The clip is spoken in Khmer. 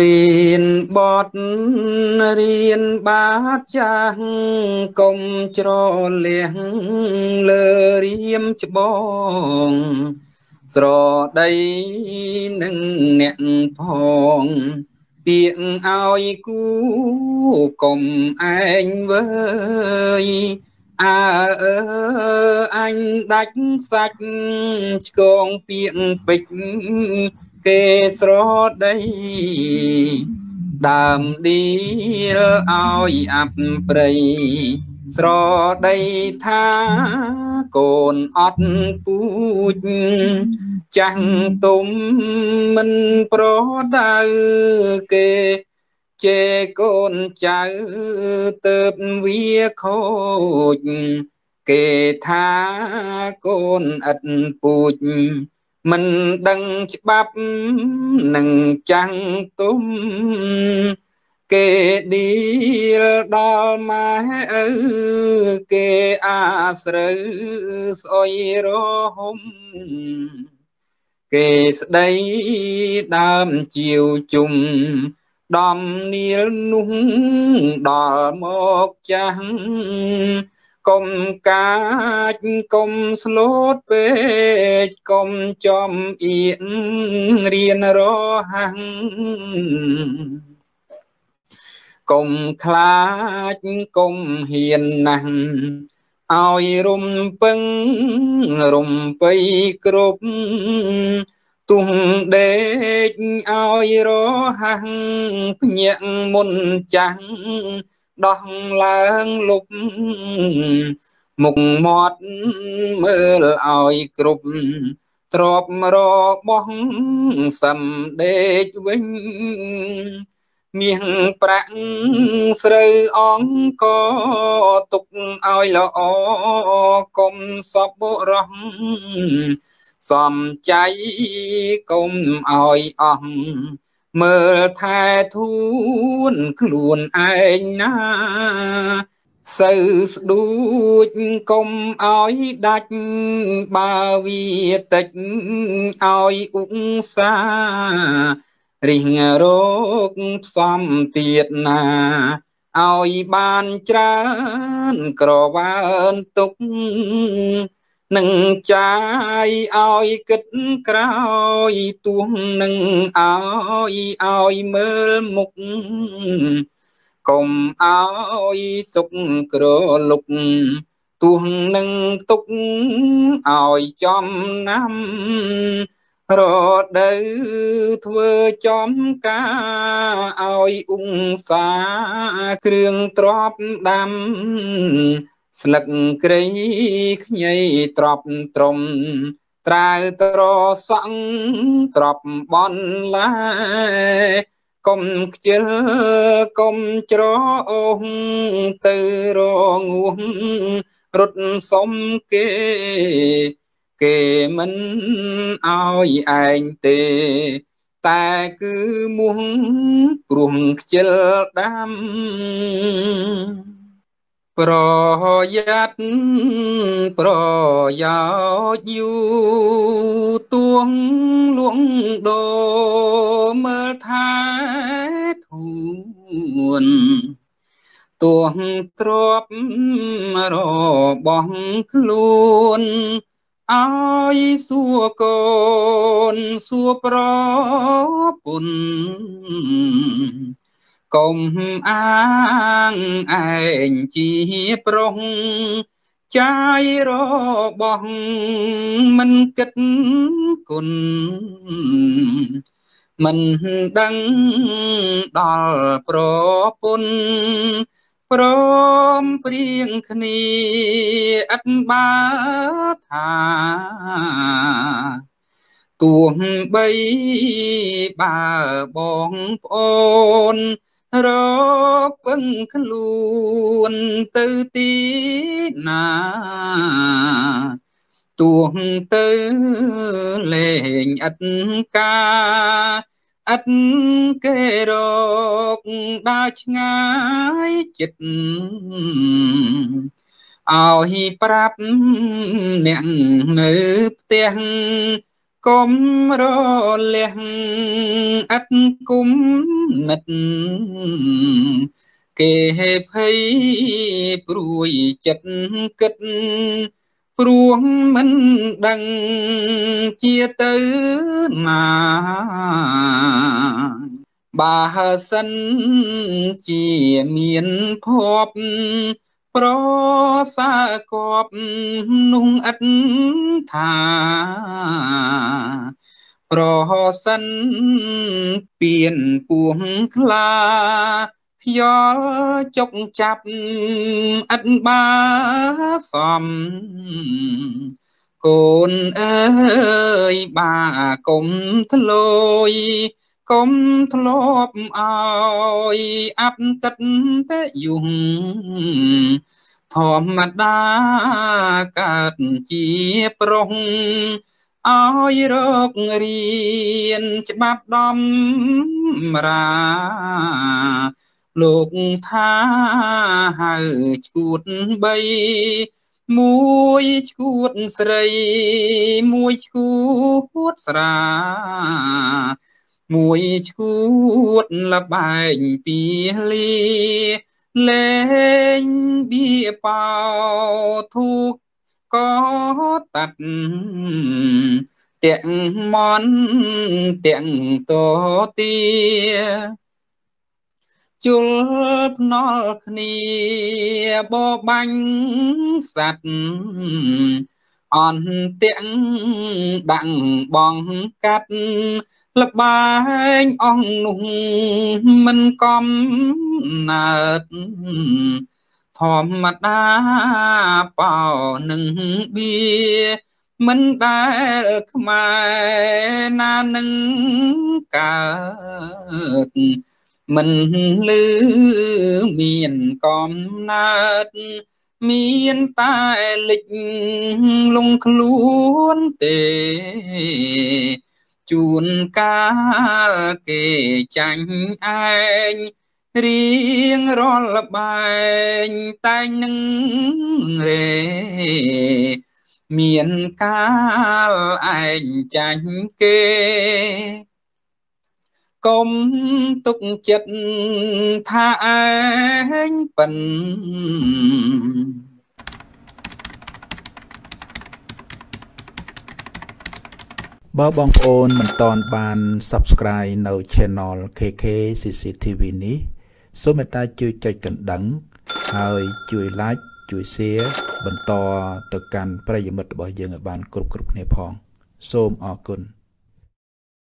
រៀនបត់រៀនបាតចាស់កុំច្រលះលើរៀមច្បងស្រដីនឹងអ្នកផងពាកឲ្យគូកុំឯងវើយអើអើអញដាច់សាច់ឆ្កងពាកពេជ្រ គេស្រដីដើមឌីលឲ្យអាប់ព្រៃស្រដីថាកូនអត់ពូជចាស់ទុំមិនប្រដៅគេជេកូនចៅទៅវាខូចគេថាកូនឥតពូជ មិនដឹងច្បាប់នឹងចាំងទុំគេឌីលដល់ម៉ែឪគេអាស្រូវស្អុយរហុំគេស្ដីដើមជាវជុំដំនាលនោះដល់មកចាស់ កុំកាចកុំស្លូតពេកកុំចំអៀងរៀនរហាំងកុំខ្លាចកុំហ៊ានណាស់ឲ្យរំពឹងរំពៃគ្រប់ទុំដេកឲ្យរហាំងភ្ញាក់មុនចាំង ដោះឡើងលុបមុខមាត់មើលឲ្យគ្រប់ទ្របរបស់សំដេកវិញមាសប្រាក់ស្រូវអង្គទុកឲ្យល្អកុំសពបុរសសំចៃកុំឲ្យអស់ មើលថែធួនខ្លួនឯងណាសូវស្ដួចកុំឲ្យដាច់បើវាតិចឲ្យឧស្សារិះរោគផ្សំទៀតណាឲ្យបានច្រើនក្រវ៉ើនទុក នឹងចាយឲ្យគិតក្រោយទួងនឹងឲ្យឲ្យមើលមុខកុំឲ្យសុខក្រលុកទួងនឹងទុកឲ្យចំណាំរដូវធ្វើចំការឲ្យអ៊ុងសាគ្រឿងទ្របដាំ ស្លឹកក្រៃខ្ញីទ្របត្រំត្រាវត្រសក់ទ្របបនឡាកុំខ្ជិលកុំច្រអូសទៅរងួងរត់សុំគេគេមិនឲ្យឯងទេ តែគឺមុះព្រោះខ្ជិលដាំ ប្រយ័ត្នប្រយោជន៍យូទួងលួងដោមើលថាធួនទួងទ្របរបស់ខ្លួនឲ្យសួរកូនសួរប្រពន្ធ កុំអាងឯងជាប្រុងចាយរបស់មិនគិតគុណមិនដឹងដល់ប្រពន្ធព្រមព្រៀងគ្នាឥតបាថា ទោះបីបើបងប្អូនរកពឹងខ្លួនទៅទីណាទួងទៅលេងឥតកាឥតគេរកដើរឆ្ងាយចិត្តឲ្យប្រាប់អ្នកនៅផ្ទះ កុំរលះអត់គុំនិតគេភ័យព្រួយចិត្តគិតព្រោះមិនដឹងជាទៅណាបើសិនជាមានភព ប្រសាគប់នោះឥតថាប្រសិនពៀនពួងខ្លាខ្យល់ចុកចាប់ឥតបាសំកូនអើយបាកុំធ្លយ កុំធ្លាប់អើយអាប់កិតតែយំធម្មតាកើតជាប្រុសឲ្យរករៀនច្បាប់ដំរាលោកថាហៅឈួត3មួយឈួតស្រី មួយឈួតស្រា មួយឈួតលបែងពីលាលេងបៀបោធូកក៏តាត់ទាំងមន់ទាំងតទាជុលភ្នល់គ្នាបបាញ់សัตว์ អន់ទាំងដាក់បងកាត់លបែងអងនោះមិនកំណើតធម្មតាបោនឹងបៀមិនដែលខ្មែរណានឹងកើតមិនលឺមានកំណើត មានតែលិចលងខ្លួនទេ ជួនកាលគេចាញ់ឯងរៀងរាល់បែងតែងនឹងរេមានកាលឯងចាញ់គេ កុំទុកចិត្តថាឯងប៉ិនបើបងប្អូនមិនតន់បាន Subscribe នៅ Channel KK CCTV នេះសូមមេត្តាជួយចុចកណ្ដឹង ហើយជួយ Like ជួយ Share បន្តទៅកាន់ប្រិយមិត្តរបស់យើងឲ្យបាន គ្រប់គ្រប់គ្នាផង សូមអរគុណ